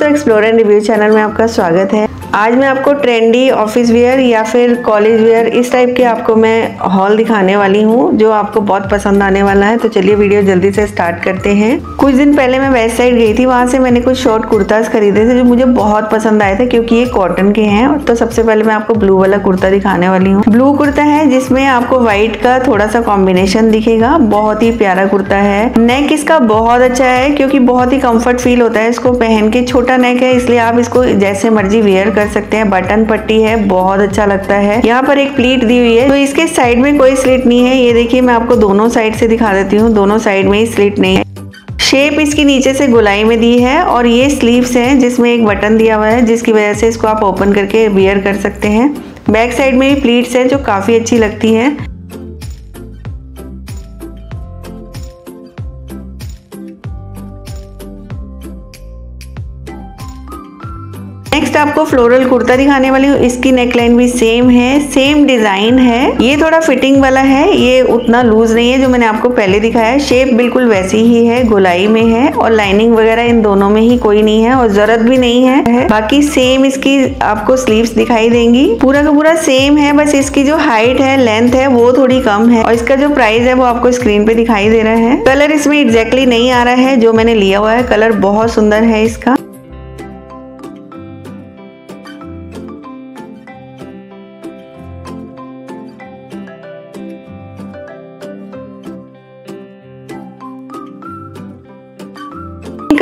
दोस्तों explore and review channel में आपका स्वागत है। आज मैं आपको ट्रेंडी ऑफ़िस वेयर या फिर कॉलेज वेयर इस टाइप के आपको मैं हॉल दिखाने वाली हूँ, जो आपको बहुत पसंद आने वाला है। तो चलिए वीडियो जल्दी से स्टार्ट करते हैं। कुछ दिन पहले मैं वेस्ट साइड गई थी, वहाँ से मैंने कुछ शॉर्ट कुर्ताज खरीदे थे, जो मुझे बहुत पसंद आए थे, क्योंकि ये कॉटन के हैं। तो सबसे पहले मैं आपको ब्लू वाला कुर्ता दिखाने वाली हूँ। ब्लू कुर्ता है, जिसमें आपको व्हाइट का थोड़ा सा कॉम्बिनेशन दिखेगा। बहुत ही प्यारा कुर्ता है। नेक इसका बहुत अच्छा है, क्योंकि बहुत ही कंफर्ट फील होता है इसको पहन के। छोटा नेक है इसलिए आप इसको जैसे मर्ज़ी वेयर कर सकते हैं। बटन पट्टी है, बहुत अच्छा लगता है। यहाँ पर एक प्लीट दी हुई है। तो इसके साइड में कोई स्लिट नहीं है। ये देखिए, मैं आपको दोनों साइड से दिखा देती हूँ। दोनों साइड में स्लिट नहीं है। शेप इसकी नीचे से गुलाई में दी है और ये स्लीव्स हैं जिसमें एक बटन दिया हुआ है, जिसकी वजह से इसको आप ओपन करके वियर कर सकते हैं। बैक साइड में भी प्लीट्स हैं जो काफ़ी अच्छी लगती हैं। नेक्स्ट आपको फ्लोरल कुर्ता दिखाने वाली हूँ। इसकी नेकलाइन भी सेम है सेम डिज़ाइन है। ये थोड़ा फिटिंग वाला है, ये उतना लूज नहीं है जो मैंने आपको पहले दिखाया। शेप बिल्कुल वैसी ही है, गोलाई में है और लाइनिंग वगैरह इन दोनों में ही कोई नहीं है और ज़रूरत भी नहीं है। बाकी सेम इसकी आपको स्लीव्स दिखाई देंगी। पूरा का पूरा सेम है, बस इसकी जो हाइट है लेंथ है, वो थोड़ी कम है। और इसका जो प्राइस है, वो आपको स्क्रीन पे दिखाई दे रहा है। कलर इसमें एग्जैक्टली नहीं आ रहा है, जो मैंने लिया हुआ है। कलर बहुत सुंदर है इसका।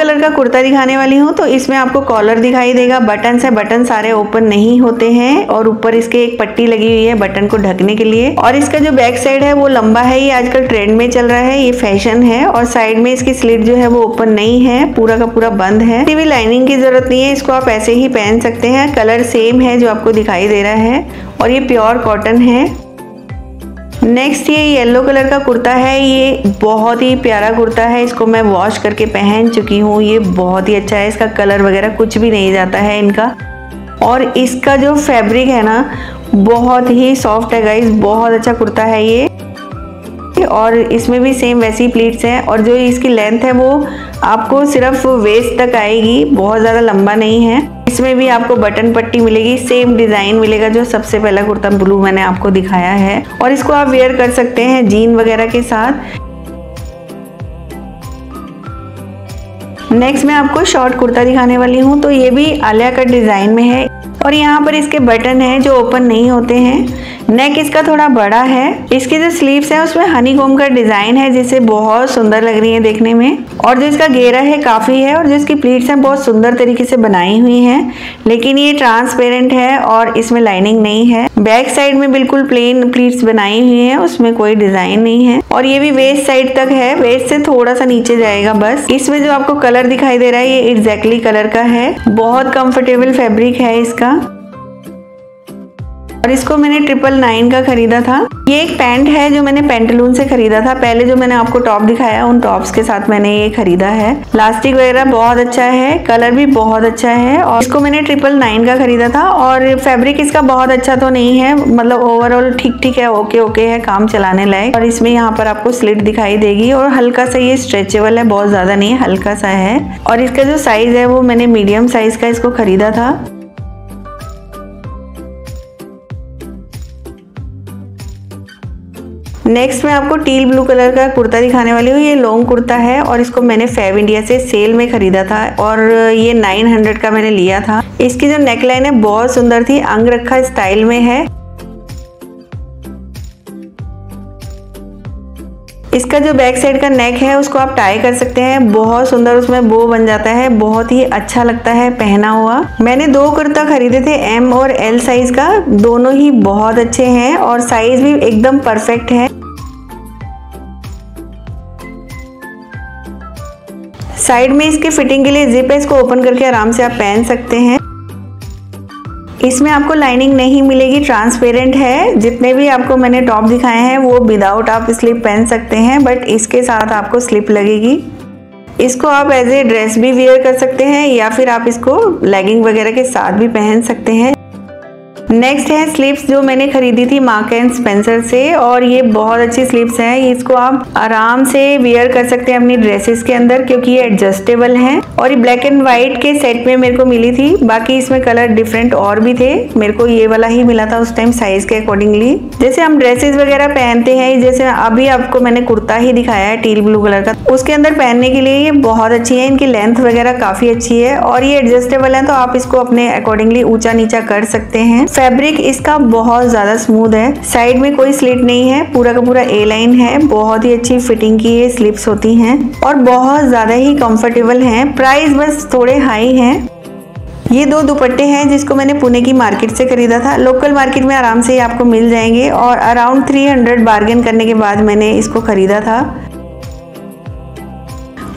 कलर का कुर्ता दिखाने वाली हूँ तो इसमें आपको कॉलर दिखाई देगा। बटन है बटन सारे ओपन नहीं होते हैं और ऊपर इसके एक पट्टी लगी हुई है बटन को ढकने के लिए। और इसका जो बैक साइड है, वो लंबा है, ये आजकल ट्रेंड में चल रहा है, ये फ़ैशन है और साइड में इसकी स्लिट जो है, वो ओपन नहीं है, पूरा का पूरा बंद है। भी लाइनिंग की ज़रूरत नहीं है, इसको आप ऐसे ही पहन सकते हैं। कलर सेम है जो आपको दिखाई दे रहा है और ये प्योर कॉटन है। नेक्स्ट ये येलो कलर का कुर्ता है। ये बहुत ही प्यारा कुर्ता है। इसको मैं वॉश करके पहन चुकी हूँ। ये बहुत ही अच्छा है। इसका कलर वगैरह कुछ भी नहीं जाता है इनका। और इसका जो फैब्रिक है ना, बहुत ही सॉफ्ट है गाइस बहुत अच्छा कुर्ता है ये। और इसमें भी सेम वैसी प्लीट्स हैं। और जो इसकी लेंथ है वो आपको सिर्फ़ वेस्ट तक आएगी। बहुत ज़्यादा लंबा नहीं है। इसमें भी आपको बटन पट्टी मिलेगी सेम डिज़ाइन मिलेगा जो सबसे पहला कुर्ता ब्लू मैंने आपको दिखाया है। और इसको आप वेयर कर सकते हैं जीन वगैरह के साथ। नेक्स्ट मैं आपको शॉर्ट कुर्ता दिखाने वाली हूँ तो ये भी आलिया कट डिज़ाइन में है। और यहाँ पर इसके बटन है जो ओपन नहीं होते हैं। नेक इसका थोड़ा बड़ा है। इसकी जो स्लीव्स है, उसमें हनी कोम का डिज़ाइन है, जिसे बहुत सुंदर लग रही है देखने में। और जो इसका घेरा है, काफ़ी है, और जो इसकी प्लीट्स हैं, बहुत सुंदर तरीके से बनाई हुई हैं। लेकिन ये ट्रांसपेरेंट है, और इसमें लाइनिंग नहीं है। बैक साइड में बिल्कुल प्लेन प्लीट्स बनाई हुई है, उसमें कोई डिज़ाइन नहीं है। और ये भी वेस्ट साइड तक है। वेस्ट से थोड़ा सा नीचे जाएगा बस। इसमें जो आपको कलर दिखाई दे रहा है, ये एग्जैक्टली कलर का है। बहुत कंफर्टेबल फेब्रिक है इसका। और इसको मैंने ट्रिपल नाइन का खरीदा था। ये एक पैंट है जो मैंने पेंटलून से खरीदा था। पहले जो मैंने आपको टॉप दिखाया, उन टॉप्स के साथ मैंने ये खरीदा है। प्लास्टिक वगैरह बहुत अच्छा है कलर भी बहुत अच्छा है और इसको मैंने ट्रिपल नाइन का खरीदा था और फैब्रिक इसका बहुत अच्छा तो नहीं है मतलब ओवरऑल ठीक ठीक है ओके ओके है, काम चलाने लायक। और इसमें यहाँ पर आपको स्लिट दिखाई देगी और हल्का सा ये स्ट्रेचेबल है, बहुत ज़्यादा नहीं है हल्का सा है। और इसका जो साइज़ है वो मैंने मीडियम साइज़ का इसको खरीदा था। नेक्स्ट मैं आपको टील ब्लू कलर का कुर्ता दिखाने वाली हूँ। ये लॉन्ग कुर्ता है और इसको मैंने फेव इंडिया से सेल में खरीदा था और ये 900 का मैंने लिया था। इसकी जो नेकलाइन है, बहुत सुंदर थी, अंग रखा स्टाइल में है। इसका जो बैक साइड का नेक है, उसको आप टाई कर सकते हैं। बहुत सुंदर उसमें बो बन जाता है, बहुत ही अच्छा लगता है, पहना हुआ। मैंने दो कुर्ता खरीदे थे एम और एल साइज़ का। दोनों ही बहुत अच्छे हैं और साइज़ भी एकदम परफेक्ट है। साइड में इसके फिटिंग के लिए जिप है, इसको ओपन करके आराम से आप पहन सकते हैं। इसमें आपको लाइनिंग नहीं मिलेगी, ट्रांसपेरेंट है। जितने भी आपको मैंने टॉप दिखाए हैं, वो विदाउट आप स्लिप पहन सकते हैं बट इसके साथ आपको स्लिप लगेगी। इसको आप एज ए ड्रेस भी वेयर कर सकते हैं, या फिर आप इसको लेगिंग वगैरह के साथ भी पहन सकते हैं। नेक्स्ट है स्लीप्स जो मैंने खरीदी थी मार्क एंड स्पेंसर से, और ये बहुत अच्छी स्लीप्स है। इसको आप आराम से वेयर कर सकते हैं अपनी ड्रेसेस के अंदर, क्योंकि ये एडजस्टेबल हैं। और ये ब्लैक एंड व्हाइट के सेट में मेरे को मिली थी। बाकी इसमें कलर डिफरेंट और भी थे। मेरे को ये वाला ही मिला था उस टाइम साइज़ के अकॉर्डिंगली जैसे हम ड्रेसेस वगैरह पहनते हैं, जैसे अभी आपको मैंने कुर्ता ही दिखाया है टील ब्लू कलर का। उसके अंदर पहनने के लिए ये बहुत अच्छी है। इनकी लेंथ वगैरह काफ़ी अच्छी है। और ये एडजस्टेबल है तो आप इसको अपने अकॉर्डिंगली ऊँचा नीचा कर सकते हैं। फैब्रिक इसका बहुत ज़्यादा स्मूथ है। साइड में कोई स्लिट नहीं है। पूरा का पूरा ए लाइन है। बहुत ही अच्छी फिटिंग की ये स्लिप्स होती हैं और बहुत ज़्यादा ही कंफर्टेबल हैं। प्राइस बस थोड़े हाई हैं। ये दो दुपट्टे हैं जिसको मैंने पुणे की मार्केट से खरीदा था। लोकल मार्केट में आराम से आपको मिल जाएँगे और अराउंड 300 बार्गेन करने के बाद मैंने इसको खरीदा था।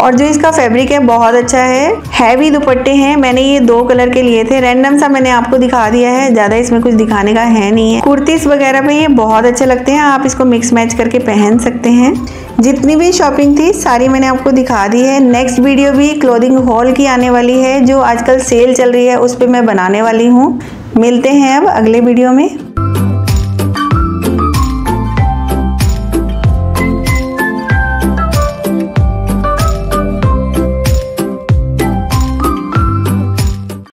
और जो इसका फैब्रिक है, बहुत अच्छा है। हैवी दुपट्टे हैं। मैंने ये दो कलर के लिए थे। रैंडम सा मैंने आपको दिखा दिया है। ज़्यादा इसमें कुछ दिखाने का है नहीं है। कुर्तीस वगैरह पे ये बहुत अच्छे लगते हैं। आप इसको मिक्स मैच करके पहन सकते हैं। जितनी भी शॉपिंग थी, सारी मैंने आपको दिखा दी है। नेक्स्ट वीडियो भी क्लोथिंग हॉल की आने वाली है, जो आजकल सेल चल रही है, उस पर मैं बनाने वाली हूँ। मिलते हैं अब अगले वीडियो में।